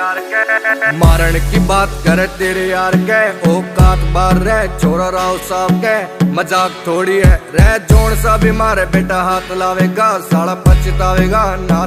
मारण की बात करे तेरे यार के। ओ कात बार रह छोरा राव साहब के। मज़ाक थोड़ी है, रह, जोन सा भी मारे, बेटा हाथ लावेगा, साला पछतावेगा ना